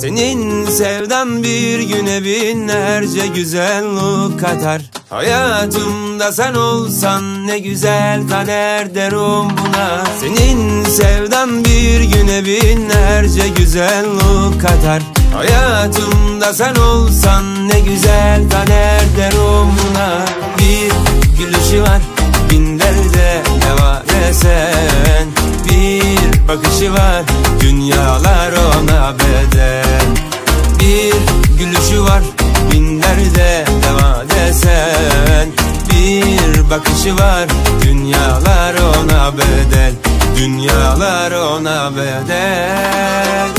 Senin sevdan bir güne binlerce güzellik katar. Hayatımda sen olsan ne güzel kader derim buna. Senin sevdan bir güne binlerce güzellik katar. Hayatımda sen olsan ne güzel kader derim buna. Bir gülüşü var bin derde ne var desen. Bir bakışı var dünyalar deva desen Bir bakışı var. Dünyalar ona bedel Dünyalar ona bedel